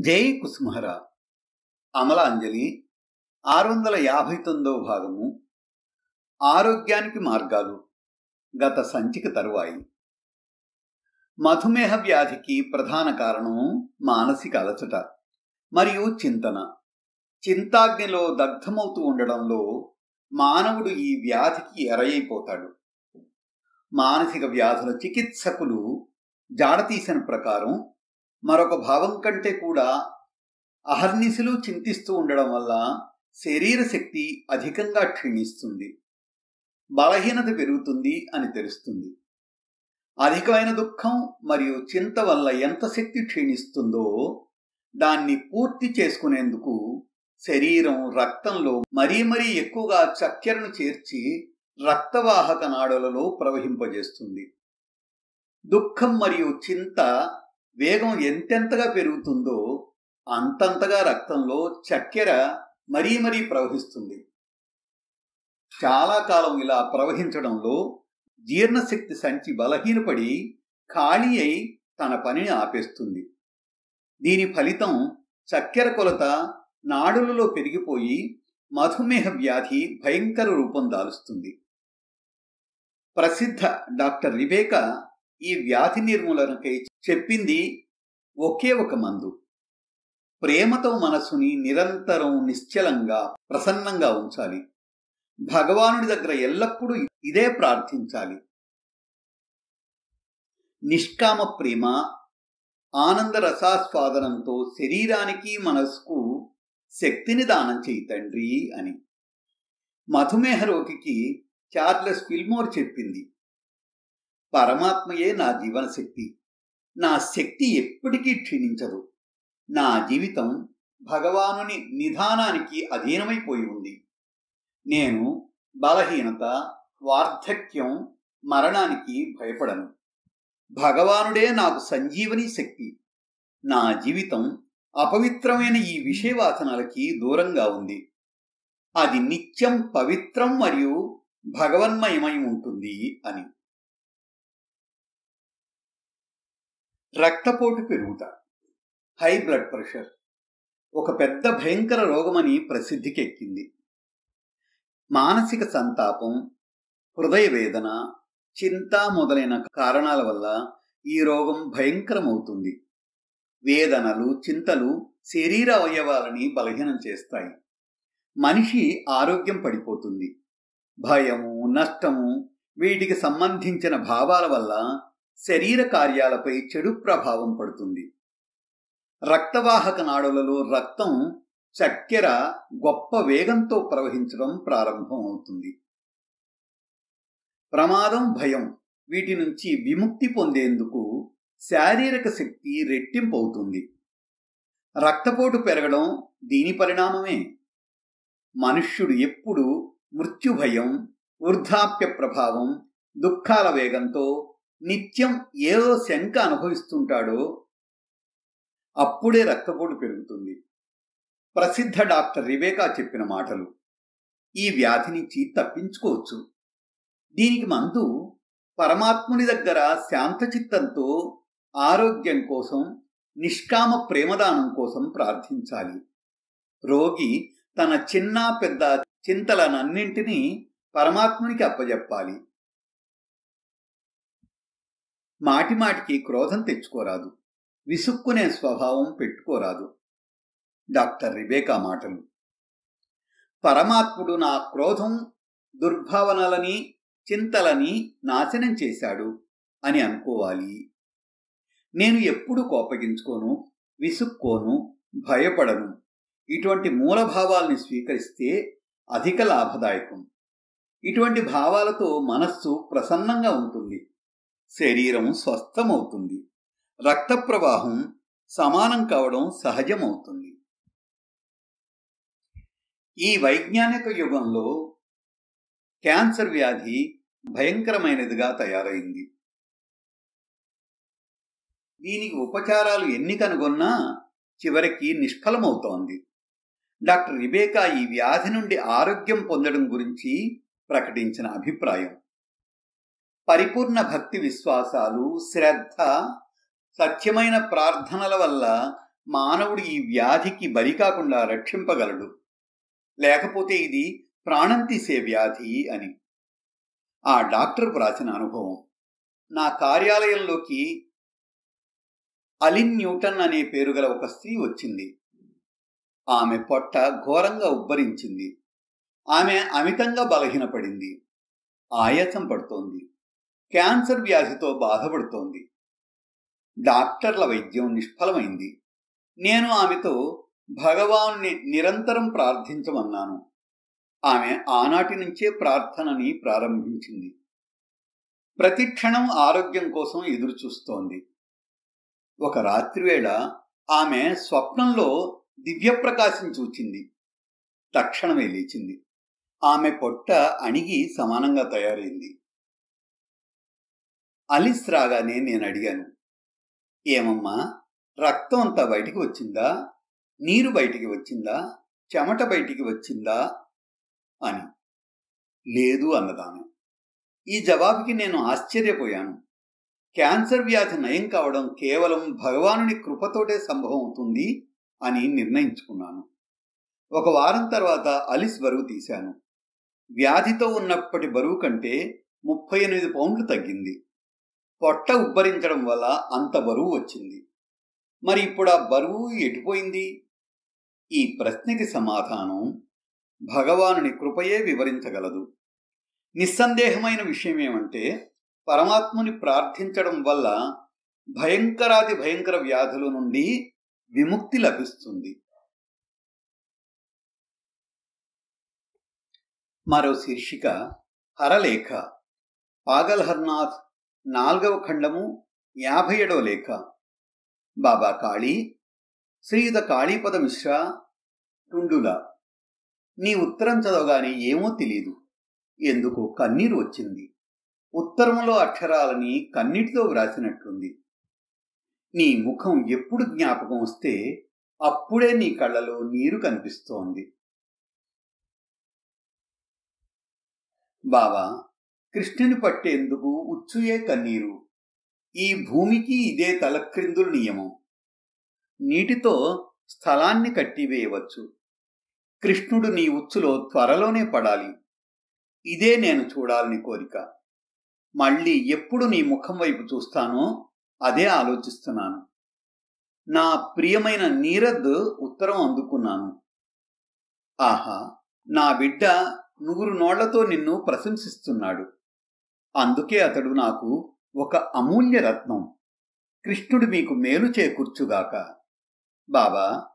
జై కుసుమహర. అమలాంజలి ఆరు వందల యాభై తొమ్మిదవ భాగము. ఆరోగ్యానికి మార్గాలు. గత సంచిక తరువాయి. మధుమేహ వ్యాధికి ప్రధాన కారణం మానసిక అలచట మరియు చింతన. చింతాగ్నిలో దగ్ధమవుతూ ఉండడంలో మానవుడు ఈ వ్యాధికి ఎరయైపోతాడు. మానసిక వ్యాధుల చికిత్సకులు జాడతీసిన ప్రకారం మరొక భావం కంటే కూడా అహర్నిశలు చింతిస్తూ ఉండడం వల్ల శరీర శక్తి అధికంగా క్షీణిస్తుంది. బలహీనత పెరుగుతుంది అని తెలుస్తుంది. అధికమైన దుఃఖం మరియు చింత వల్ల ఎంత శక్తి క్షీణిస్తుందో దాన్ని పూర్తి చేసుకునేందుకు శరీరం రక్తంలో మరీ మరీ ఎక్కువగా చక్కెరను చేర్చి రక్తవాహక నాడులలో ప్రవహింపజేస్తుంది. దుఃఖం మరియు చింత వేగం ఎంతెంతగా పెరుగుతుందో అంతంతగా రక్తంలో చక్కెర మరీ మరీ ప్రవహిస్తుంది. చాలా కాలం ఇలా ప్రవహించడంలో జీర్ణశక్తి సంచి బలహీనపడి ఖాళీ అయి తన పనిని ఆపేస్తుంది. దీని ఫలితం చక్కెర కొలత నాడులలో పెరిగిపోయి మధుమేహ వ్యాధి భయంకర రూపం దాలుస్తుంది. ప్రసిద్ధ డాక్టర్ రిబేకా ఈ వ్యాధి నిర్మూలనకై చెప్పింది ఒకే ఒక మందు. ప్రేమతో మనసుని నిరంతరం నిశ్చలంగా ప్రసన్నంగా ఉంచాలి. భగవానుడి దగ్గర ఎల్లప్పుడూ ఇదే ప్రార్థించాలి. నిష్కామ ప్రేమ ఆనంద రసాస్వాదనంతో శరీరానికి మనసుకు శక్తిని దానం చేయి తండ్రి అని. మధుమేహ రోగికి చార్లెస్ ఫిల్మోర్ చెప్పింది. పరమాత్మయే నా జీవన శక్తి నా శక్తి ఎప్పటికీ క్షీణించదు. నా జీవితం భగవానుని నిధానానికి అధీనమైపోయి ఉంది. నేను బలహీనత వార్ధక్యం మరణానికి భయపడను. భగవానుడే నాకు సంజీవని శక్తి. నా జీవితం అపవిత్రమైన ఈ విషయవాసనలకి దూరంగా ఉంది. అది నిత్యం పవిత్రం మరియు భగవన్మయమై ఉంటుంది అని. రక్తపోటు పెరుగుట హై బ్లడ్ ప్రెషర్. ఒక పెద్ద భయంకర రోగమని ప్రసిద్ధికెక్కింది. మానసిక సంతాపం హృదయ వేదన చింత మొదలైన కారణాల వల్ల ఈ రోగం భయంకరమవుతుంది. వేదనలు చింతలు శరీర అవయవాలని బలహీనం చేస్తాయి. మనిషి ఆరోగ్యం పడిపోతుంది. భయము నష్టము వీటికి సంబంధించిన భావాల వల్ల శరీర కార్యాలపై చెడు ప్రభావం పడుతుంది. రక్తవాహక నాడులలో రక్తం చక్కెర గొప్ప వేగంతో ప్రవహించడం ప్రారంభం అవుతుంది ప్రమాదం భయం వీటి నుంచి విముక్తి పొందేందుకు శారీరక శక్తి రెట్టింపు అవుతుంది రక్తపోటు పెరగడం దీని పరిణామమే. మనుష్యుడు ఎప్పుడు మృత్యుభయం వృద్ధాప్య ప్రభావం దుఃఖాల వేగంతో నిత్యం ఏదో శంక అనుభవిస్తుంటాడో అప్పుడే రక్తపోటు పెరుగుతుంది. ప్రసిద్ధ డాక్టర్ రిబేకా చెప్పిన మాటలు ఈ వ్యాధి నుంచి తప్పించుకోవచ్చు. దీనికి మందు పరమాత్ముని దగ్గర శాంతచిత్తంతో ఆరోగ్యం కోసం నిష్కామ ప్రేమదానం కోసం ప్రార్థించాలి. రోగి తన చిన్న పెద్ద చింతలనన్నింటినీ పరమాత్మునికి అప్పజెప్పాలి. మాటిమాటికి క్రోధం తెచ్చుకోరాదు. విసుక్కునే స్వభావం పెట్టుకోరాదు. డాక్టర్ రిబేకా మాటలు. పరమాత్ముడు నా క్రోధం దుర్భావనలని చింతలని నాశనం చేశాడు అని అనుకోవాలి. నేను ఎప్పుడు కోపగించుకోను విసుక్కోను భయపడను. ఇటువంటి మూలభావాల్ని స్వీకరిస్తే అధిక లాభదాయకం. ఇటువంటి భావాలతో మనస్సు ప్రసన్నంగా ఉంటుంది. శరీరం స్వస్థమవుతుంది. రక్త ప్రవాహం సమానం కావడం సహజమవుతుంది. ఈ వైజ్ఞానిక యుగంలో క్యాన్సర్ వ్యాధి భయంకరమైనదిగా తయారైంది. దీనికి ఉపచారాలు ఎన్ని కనుగొన్నా చివరికి నిష్ఫలమవుతోంది. డాక్టర్ రిబేకా ఈ వ్యాధి నుండి ఆరోగ్యం పొందడం గురించి ప్రకటించిన అభిప్రాయం. పరిపూర్ణ భక్తి విశ్వాసాలు శ్రద్ధ సత్యమైన ప్రార్థనల వల్ల మానవుడు ఈ వ్యాధికి బలి కాకుండా రక్షింపగలడు. లేకపోతే ఇది ప్రాణం తీసే వ్యాధి అని. ఆ డాక్టర్ వ్రాసిన అనుభవం. నా కార్యాలయంలోకి అలిన్ న్యూటన్ అనే పేరు గల ఒక స్త్రీ వచ్చింది. ఆమె పొట్ట ఘోరంగా ఉబ్బరించింది. ఆమె అమితంగా బలహీనపడింది. ఆయాసం పడుతోంది. క్యాన్సర్ వ్యాధితో బాధపడుతోంది. డాక్టర్ల వైద్యం నిష్ఫలమైంది. నేను ఆమెతో భగవాన్ని నిరంతరం ప్రార్థించమన్నాను. ఆమె ఆనాటి నుంచే ప్రార్థనని ప్రారంభించింది. ప్రతి క్షణం ఆరోగ్యం కోసం ఎదురుచూస్తోంది. ఒక రాత్రివేళ ఆమె స్వప్నంలో దివ్యప్రకాశం చూచింది. తక్షణమే లేచింది. ఆమె పొట్ట అణిగి సమానంగా తయారైంది. అలిస్ రాగానే నేను అడిగాను ఏమమ్మా రక్తం అంతా బయటికి వచ్చిందా? నీరు బయటికి వచ్చిందా? చెమట బయటికి వచ్చిందా? అని. లేదు అన్నదాను ఈ జవాబుకి నేను ఆశ్చర్యపోయాను. క్యాన్సర్ వ్యాధి నయం కావడం కేవలం భగవానుని కృపతోటే సంభవం అవుతుంది అని నిర్ణయించుకున్నాను. ఒక వారం తర్వాత అలిస్ బరువు తీశాను. వ్యాధితో ఉన్నప్పటి బరువు కంటే ముప్పై ఎనిమిది పౌండ్లు తగ్గింది. పొట్ట ఉబ్బరించడం వల్ల అంత బరువు వచ్చింది. మరి ఇప్పుడు ఆ బరువు ఎటుపోయింది? ఈ ప్రశ్నకి సమాధానం భగవానుని కృపయే వివరించగలదు. నిస్సందేహమైన విషయం ఏమంటే పరమాత్ముని ప్రార్థించడం వల్ల భయంకరాది భయంకర వ్యాధుల నుండి విముక్తి లభిస్తుంది. మరో శీర్షిక హరలేఖ. పాగల్ హర్నాథ్ నాల్గవ ఖండము యాభై ఏడవ లేఖ. బాబా కాళీ శ్రీయుత కాళీపద మిశ్రా టుండుల. నీ ఉత్తరం చదవగానే ఏమో తెలియదు ఎందుకు కన్నీరు వచ్చింది. ఉత్తరంలో అక్షరాలని కన్నీటితో వ్రాసినట్లుంది. నీ ముఖం ఎప్పుడు జ్ఞాపకం వస్తే అప్పుడే నీ కళ్ళలో నీరు కనిపిస్తోంది. బాబా కృష్ణుని పట్టేందుకు ఉచ్చుయే కన్నీరు. ఈ భూమికి ఇదే తలక్రిందుల నియమం. నీటితో స్థలాన్ని కట్టివేయవచ్చు. కృష్ణుడు నీ ఉచ్చులో త్వరలోనే పడాలి. ఇదే నేను చూడాలని కోరిక. మళ్ళీ ఎప్పుడు నీ ముఖం వైపు చూస్తానో అదే ఆలోచిస్తున్నాను. నా ప్రియమైన నీరద్ ఉత్తరం అందుకున్నాను. ఆహా నా బిడ్డ నూరు నోళ్ళతో నిన్ను ప్రశంసిస్తున్నాడు. అందుకే అతడు నాకు ఒక అమూల్య రత్నం. కృష్ణుడు మీకు మేలు చేకూర్చుగాక. బాబా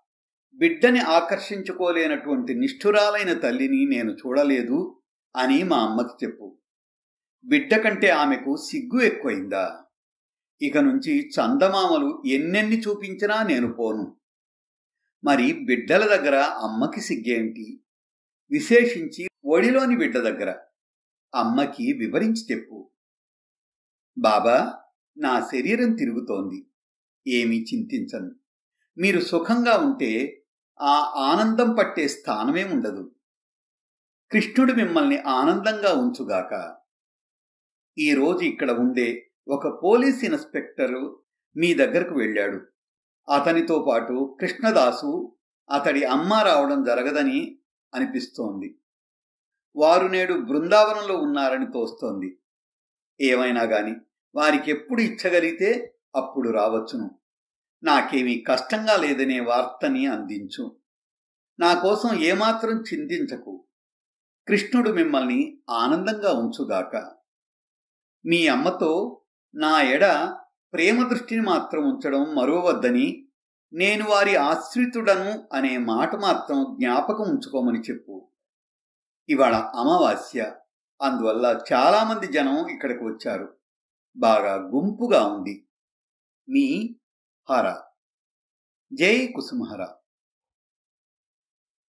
బిడ్డని ఆకర్షించుకోలేనటువంటి నిష్ఠురాలైన తల్లిని నేను చూడలేదు అని మా అమ్మకి చెప్పు. బిడ్డ కంటే ఆమెకు సిగ్గు ఎక్కువైందా? ఇక నుంచి చందమామలు ఎన్నెన్ని చూపించినా నేను పోను. మరి బిడ్డల దగ్గర అమ్మకి సిగ్గేంటి? విశేషించి ఒడిలోని బిడ్డ దగ్గర. అమ్మకి వివరించి చెప్పు. బాబా నా శరీరం తిరుగుతోంది. ఏమీ చింతించను. మీరు సుఖంగా ఉంటే ఆ ఆనందం పట్టే స్థానమే ఉండదు. కృష్ణుడు మిమ్మల్ని ఆనందంగా ఉంచుగాక. ఈరోజు ఇక్కడ ఉండే ఒక పోలీస్ ఇన్స్పెక్టరు మీ దగ్గరకు వెళ్ళాడు. అతనితో పాటు కృష్ణదాసు అతడి అమ్మ రావడం జరగదని అనిపిస్తోంది. వారు నేడు బృందావనంలో ఉన్నారని తోస్తోంది. ఏమైనా గాని వారికి ఎప్పుడు ఇచ్చగలిగితే అప్పుడు రావచ్చును. నాకేమీ కష్టంగా లేదనే వార్తని అందించు. నా కోసం ఏమాత్రం చింతించకు. కృష్ణుడు మిమ్మల్ని ఆనందంగా ఉంచుగాక. మీ అమ్మతో నా ఎడ ప్రేమ దృష్టిని మాత్రం ఉంచడం మరువవద్దని నేను వారి ఆశ్రితుడను అనే మాట మాత్రం జ్ఞాపకం ఉంచుకోమని చెప్పు. ఇవాళ అమావాస్య. అందువల్ల చాలామంది జనం ఇక్కడికి వచ్చారు. బాగా గుంపుగా ఉంది. మీ హర. జై కుసుమహర.